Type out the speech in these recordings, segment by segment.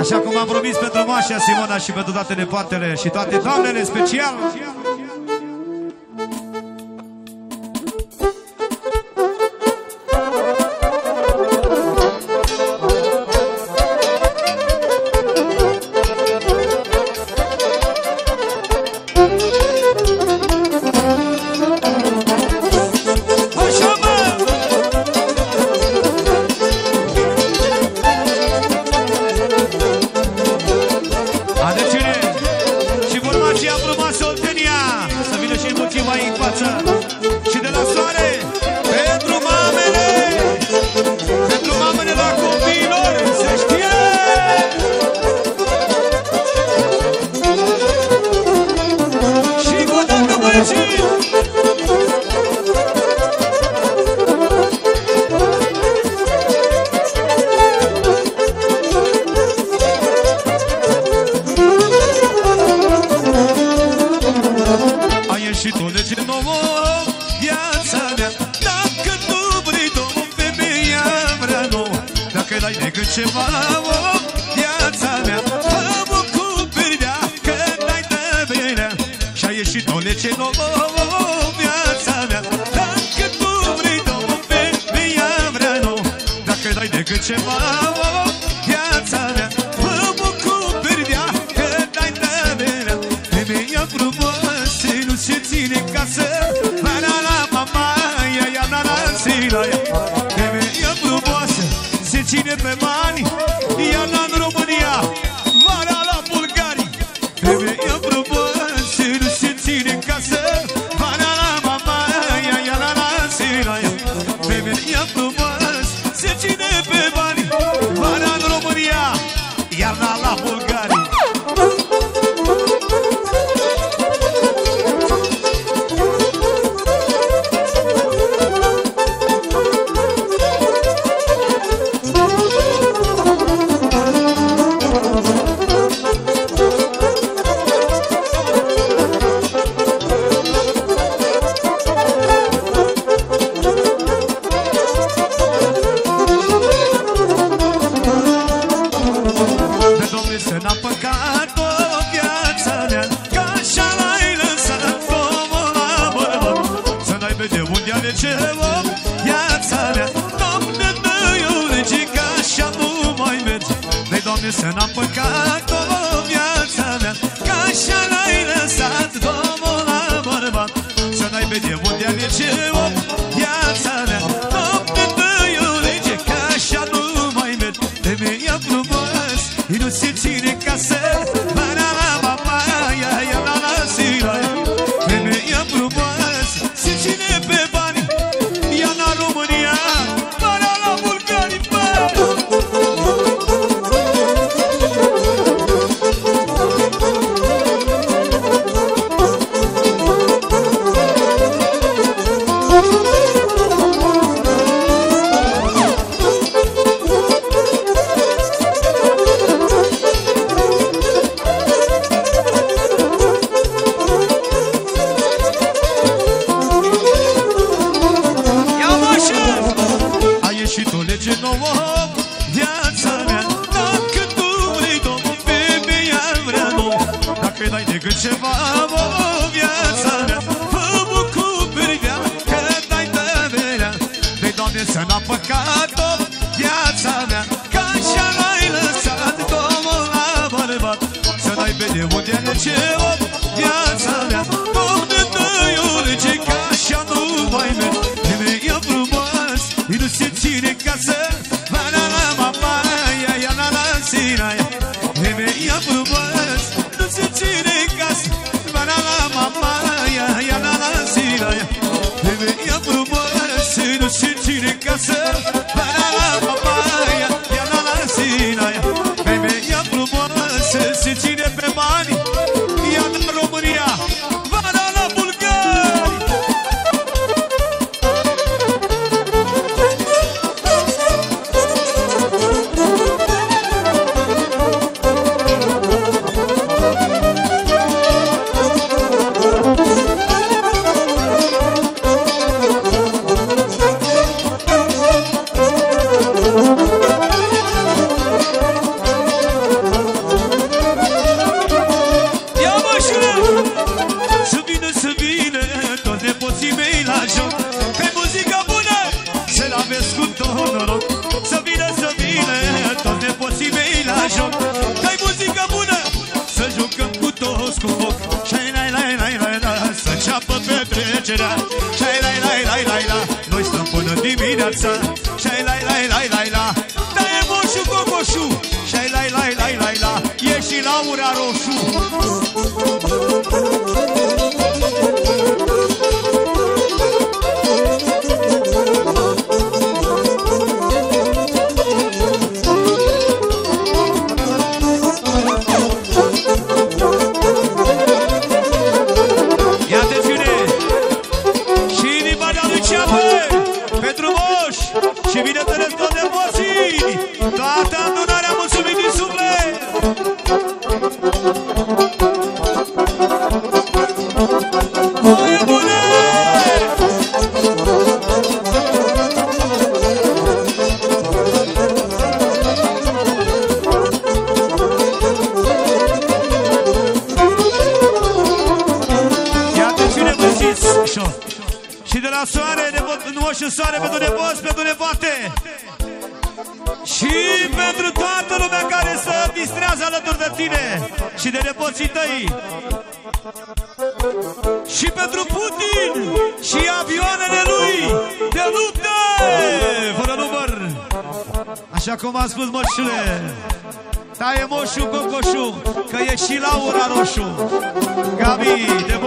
Așa cum am promis pentru Mașa Simona și pentru toate nepoatele și toate doamnele special. ceva o viața mea. Mă bucur privea când ai dăvinea Și-a ieșit o lege nouă viața mea. Dacă tu vrei nouă, pe mea vreau Dacă dai decât ceva E Hiroshi Chirikase cum a spus moșule Taie moșu cocoșu Că e și Laura roșu. Gabi, de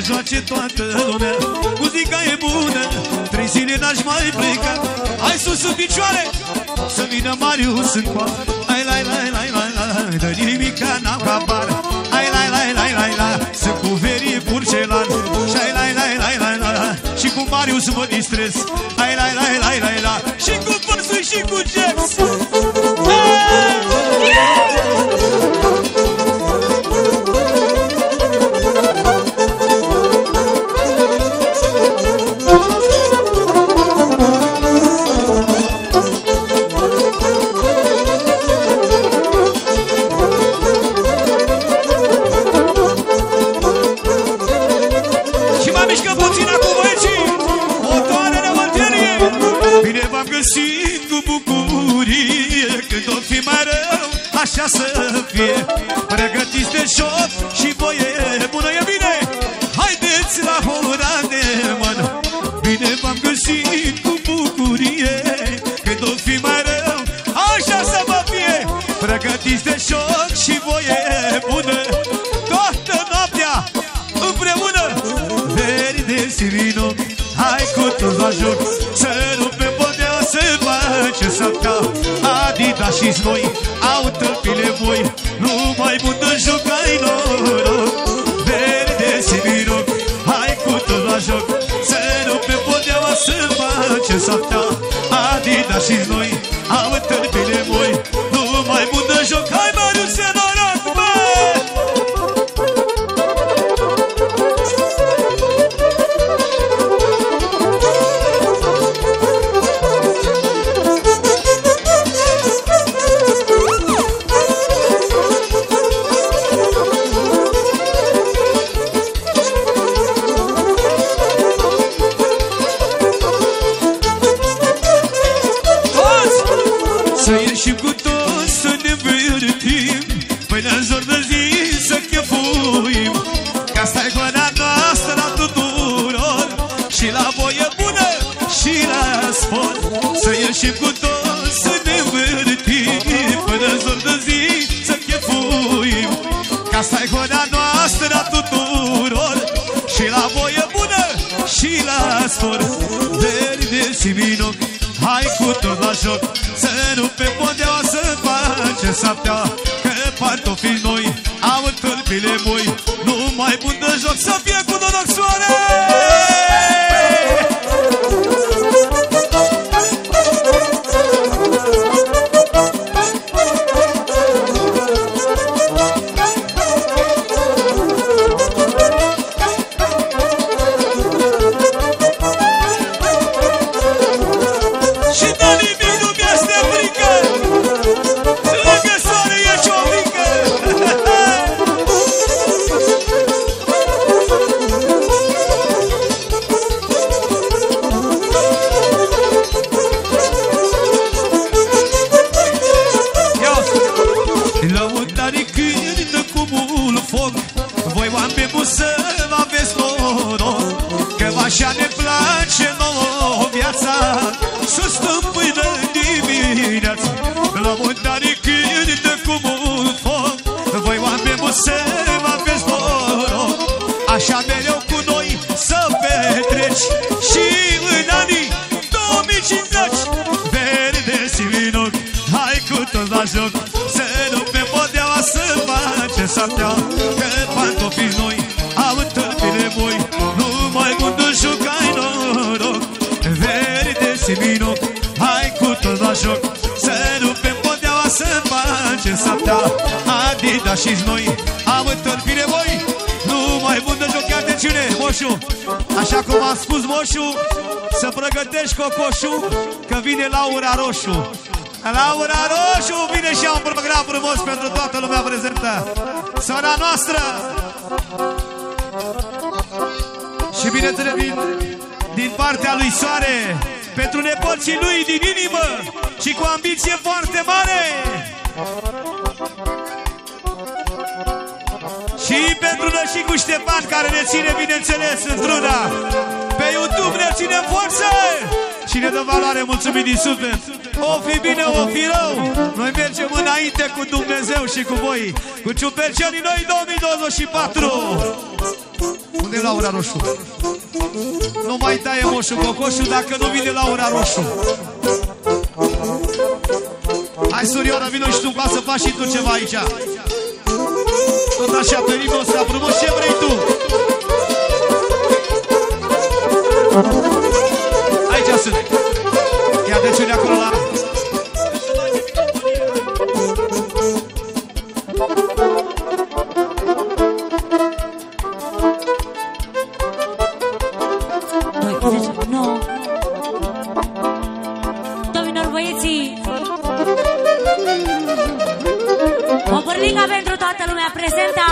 să joace toată lumea Muzica e bună, trei zile n-aș mai pleca Hai sus în picioare, să vină Marius în coar Ai lai lai lai lai lai, dă nimica n-am habar Ai lai lai lai lai lai, să cu verii purcelan Și ai lai lai lai lai lai, și cu Marius mă distrez Ai lai lai lai lai lai, și cu părsul și cu gel face saptea Că pantofii noi au tâlpile moi Nu mai bun de joc să fie Adidas și noi. Au tăpile voi. Nu mai bun de joc Atențiune, moșu. Așa cum a spus moșu Să pregătești cocoșul Că vine Laura Roșu. Laura Roșu vine și un program frumos pentru toată lumea prezentă. Sora noastră. Și bineînțeles din, din partea lui Soare Pentru nepoții lui din inimă Și cu ambiție foarte mare Și pentru Nășicu Ștefan care ne ține bineînțeles într-una Pe YouTube ne ține în forță! Și ne dă valoare mulțumit din suflet. O fi bine, o fi rău. Noi mergem înainte cu Dumnezeu și cu voi. Cu ciupercelii noi 2024 Unde e Laura Roșu? Nu mai taie moșul cocoșul dacă nu vine Laura Roșu. Hai, surioară, vină și tu în să faci și tu ceva aici tot așa pe ritmul ăsta frumos, ce vrei tu? Aici sunt Ia de acolo la O bărlică pentru toată lumea prezentă